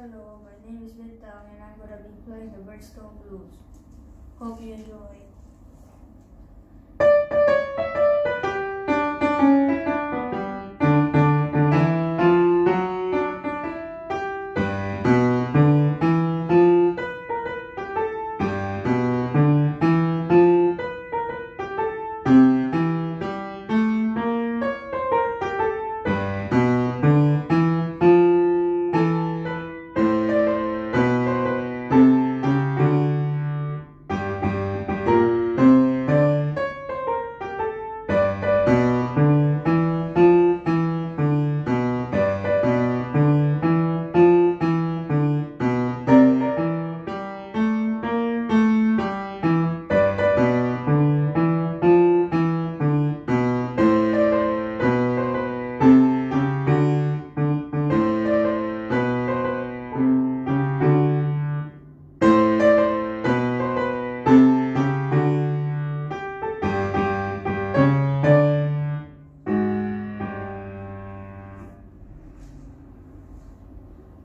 Hello, my name is Bintang and I'm gonna be playing the Birdstone Blues. Hope you enjoy.